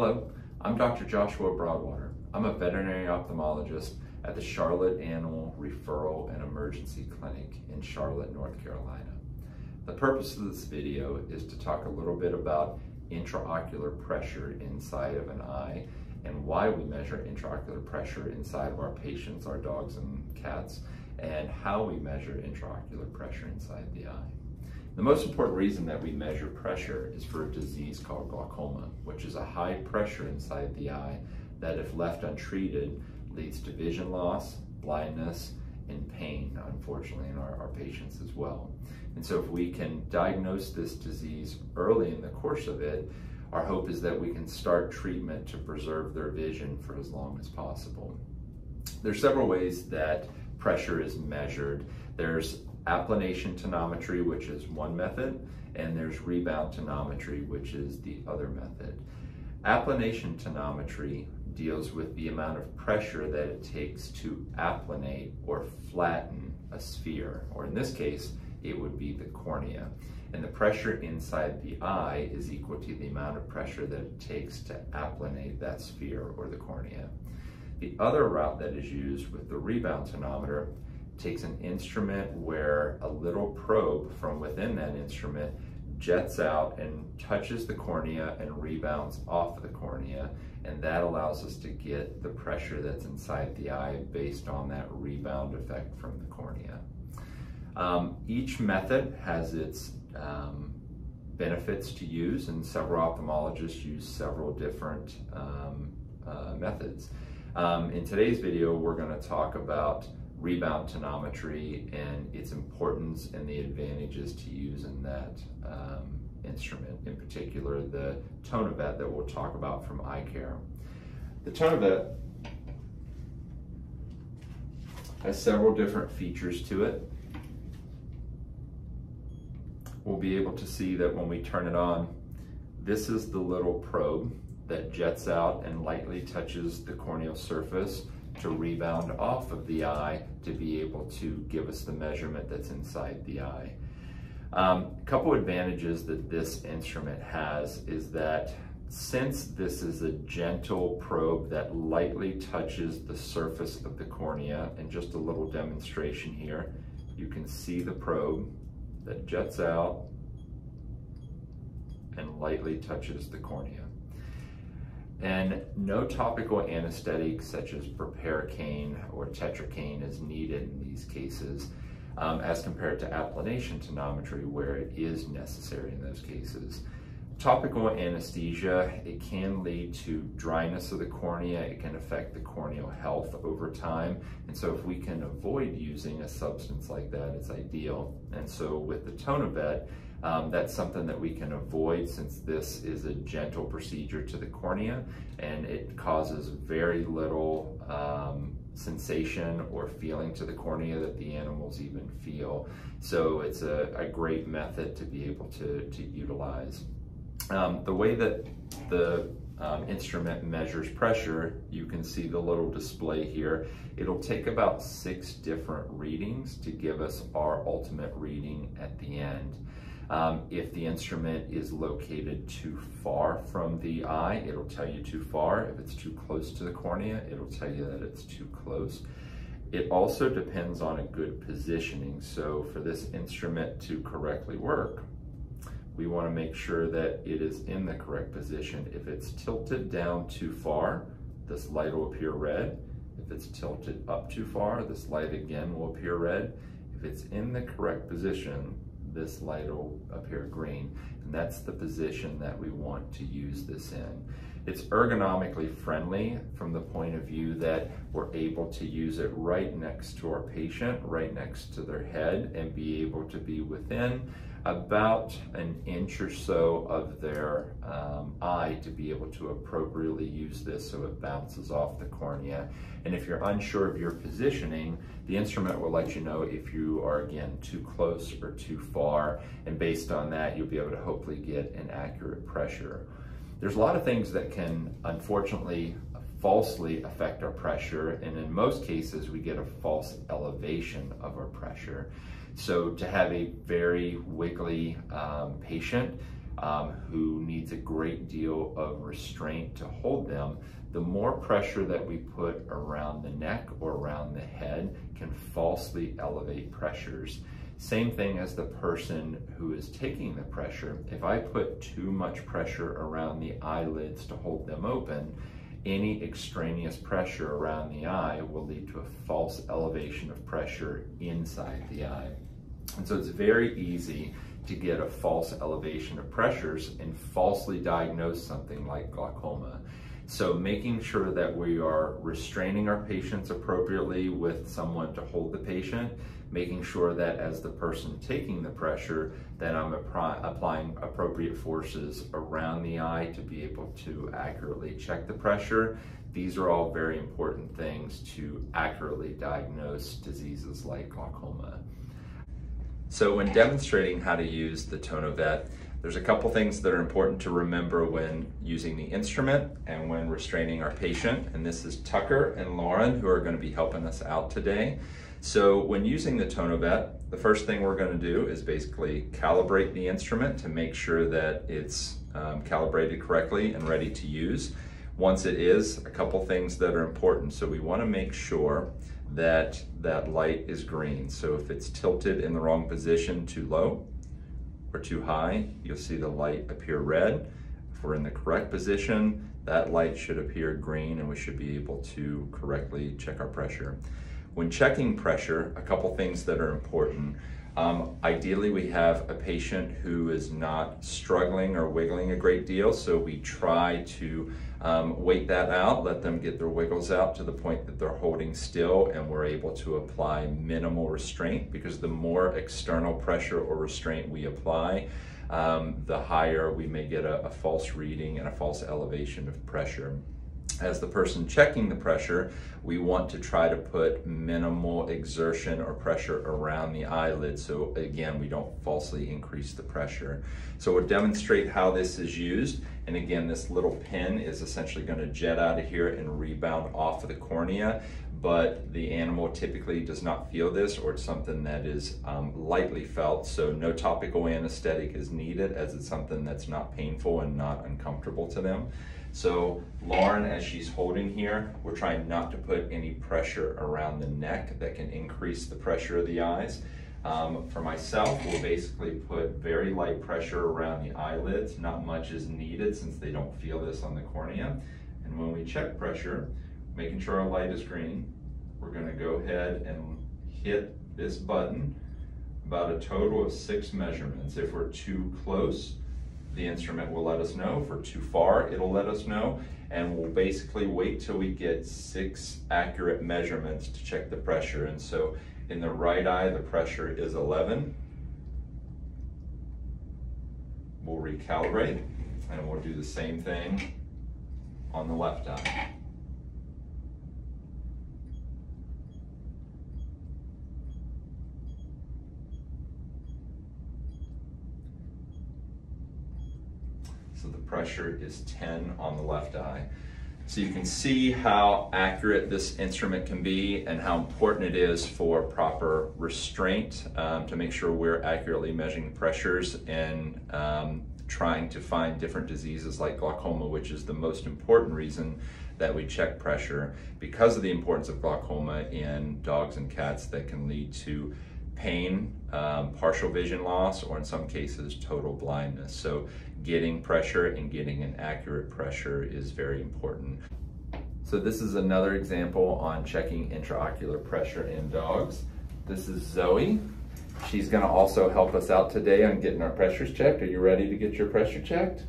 Hello, I'm Dr. Joshua Broadwater. I'm a veterinary ophthalmologist at the Charlotte Animal Referral and Emergency Clinic in Charlotte, North Carolina. The purpose of this video is to talk a little bit about intraocular pressure inside of an eye and why we measure intraocular pressure inside of our patients, our dogs and cats, and how we measure intraocular pressure inside the eye. The most important reason that we measure pressure is for a disease called glaucoma, which is a high pressure inside the eye that if left untreated leads to vision loss, blindness, and pain, unfortunately, in our, our patients as well. And so if we can diagnose this disease early in the course of it, our hope is that we can start treatment to preserve their vision for as long as possible. There's several ways that pressure is measured. There's applanation tonometry, which is one method, and there's rebound tonometry, which is the other method. Applanation tonometry deals with the amount of pressure that it takes to applanate or flatten a sphere, or in this case, it would be the cornea. And the pressure inside the eye is equal to the amount of pressure that it takes to applanate that sphere or the cornea. The other route that is used with the rebound tonometer takes an instrument where a little probe from within that instrument jets out and touches the cornea and rebounds off the cornea. And that allows us to get the pressure that's inside the eye based on that rebound effect from the cornea. Um, each method has its um, benefits to use and several ophthalmologists use several different um, uh, methods. Um, in today's video, we're going to talk about rebound tonometry and its importance and the advantages to using that um, instrument, in particular the Tonovet that we'll talk about from Icare. The Tonovet has several different features to it. We'll be able to see that when we turn it on, this is the little probe that jets out and lightly touches the corneal surface to rebound off of the eye to be able to give us the measurement that's inside the eye. Um, a couple advantages that this instrument has is that since this is a gentle probe that lightly touches the surface of the cornea, and just a little demonstration here, you can see the probe that jets out and lightly touches the cornea. And no topical anesthetic such as proparacaine or tetracaine is needed in these cases um, as compared to applanation tonometry where it is necessary in those cases. Topical anesthesia, it can lead to dryness of the cornea. It can affect the corneal health over time. And so if we can avoid using a substance like that, it's ideal. And so with the Tonovet, um, that's something that we can avoid since this is a gentle procedure to the cornea and it causes very little um, sensation or feeling to the cornea that the animals even feel. So it's a, a great method to be able to, to utilize. Um, the way that the um, instrument measures pressure, you can see the little display here. It'll take about six different readings to give us our ultimate reading at the end. Um, if the instrument is located too far from the eye, it'll tell you too far. If it's too close to the cornea, it'll tell you that it's too close. It also depends on a good positioning. So for this instrument to correctly work, we want to make sure that it is in the correct position. If it's tilted down too far, this light will appear red. If it's tilted up too far, this light again will appear red. If it's in the correct position, this light will appear green. And that's the position that we want to use this in. It's ergonomically friendly from the point of view that we're able to use it right next to our patient, right next to their head, and be able to be within about an inch or so of their um, eye to be able to appropriately use this so it bounces off the cornea. And if you're unsure of your positioning, the instrument will let you know if you are again too close or too far. And based on that, you'll be able to hopefully get an accurate pressure. There's a lot of things that can unfortunately falsely affect our pressure and in most cases we get a false elevation of our pressure. So to have a very wiggly um, patient, um, who needs a great deal of restraint to hold them, the more pressure that we put around the neck or around the head can falsely elevate pressures. Same thing as the person who is taking the pressure. If I put too much pressure around the eyelids to hold them open, any extraneous pressure around the eye will lead to a false elevation of pressure inside the eye. And so it's very easy to get a false elevation of pressures and falsely diagnose something like glaucoma. So making sure that we are restraining our patients appropriately with someone to hold the patient, making sure that as the person taking the pressure, that I'm applying appropriate forces around the eye to be able to accurately check the pressure. These are all very important things to accurately diagnose diseases like glaucoma. So when demonstrating how to use the Tonovet, there's a couple things that are important to remember when using the instrument and when restraining our patient. And this is Tucker and Lauren who are going to be helping us out today. So when using the Tonovet, the first thing we're going to do is basically calibrate the instrument to make sure that it's um, calibrated correctly and ready to use. Once it is, a couple things that are important. So we want to make sure that that light is green. So if it's tilted in the wrong position too low, or too high, you'll see the light appear red. If we're in the correct position, that light should appear green and we should be able to correctly check our pressure. When checking pressure, a couple things that are important. Um, ideally, we have a patient who is not struggling or wiggling a great deal, so we try to um, wait that out, let them get their wiggles out to the point that they're holding still, and we're able to apply minimal restraint because the more external pressure or restraint we apply, um, the higher we may get a, a false reading and a false elevation of pressure as the person checking the pressure, we want to try to put minimal exertion or pressure around the eyelid so again, we don't falsely increase the pressure. So we'll demonstrate how this is used. And again, this little pin is essentially gonna jet out of here and rebound off of the cornea but the animal typically does not feel this or it's something that is um, lightly felt. So no topical anesthetic is needed as it's something that's not painful and not uncomfortable to them. So Lauren, as she's holding here, we're trying not to put any pressure around the neck that can increase the pressure of the eyes. Um, for myself, we'll basically put very light pressure around the eyelids. Not much is needed since they don't feel this on the cornea. And when we check pressure, making sure our light is green, we're gonna go ahead and hit this button about a total of six measurements. If we're too close, the instrument will let us know. For too far, it'll let us know. And we'll basically wait till we get six accurate measurements to check the pressure. And so in the right eye, the pressure is 11. We'll recalibrate and we'll do the same thing on the left eye. Pressure is 10 on the left eye. So you can see how accurate this instrument can be and how important it is for proper restraint um, to make sure we're accurately measuring pressures and um, trying to find different diseases like glaucoma, which is the most important reason that we check pressure because of the importance of glaucoma in dogs and cats that can lead to pain, um, partial vision loss, or in some cases, total blindness. So getting pressure and getting an accurate pressure is very important. So this is another example on checking intraocular pressure in dogs. This is Zoe. She's gonna also help us out today on getting our pressures checked. Are you ready to get your pressure checked?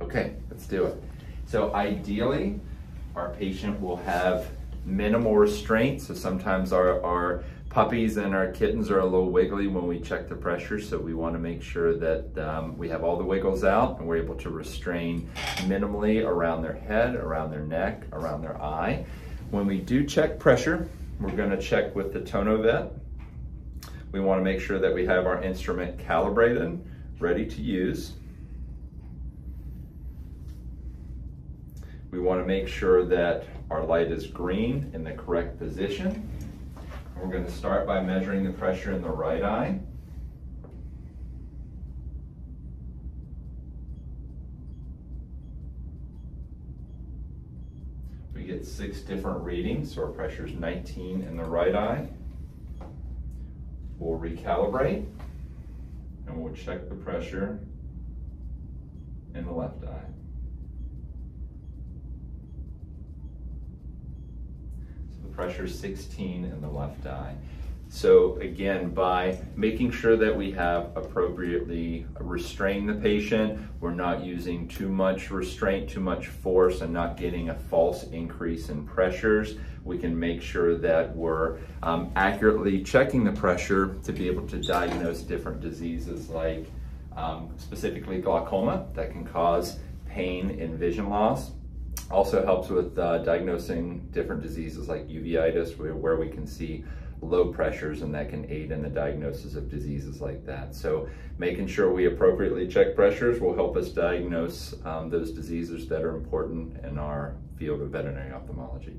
Okay, let's do it. So ideally, our patient will have minimal restraint. So sometimes our, our puppies and our kittens are a little wiggly when we check the pressure, so we want to make sure that um, we have all the wiggles out and we're able to restrain minimally around their head, around their neck, around their eye. When we do check pressure, we're going to check with the Tonovet. We want to make sure that we have our instrument calibrated, ready to use. We want to make sure that our light is green in the correct position. We're going to start by measuring the pressure in the right eye. We get six different readings, so our pressure is 19 in the right eye. We'll recalibrate and we'll check the pressure in the left pressure 16 in the left eye. So again, by making sure that we have appropriately restrained the patient, we're not using too much restraint, too much force, and not getting a false increase in pressures, we can make sure that we're um, accurately checking the pressure to be able to diagnose different diseases like um, specifically glaucoma that can cause pain and vision loss. Also helps with uh, diagnosing different diseases like uveitis where, where we can see low pressures and that can aid in the diagnosis of diseases like that. So making sure we appropriately check pressures will help us diagnose um, those diseases that are important in our field of veterinary ophthalmology.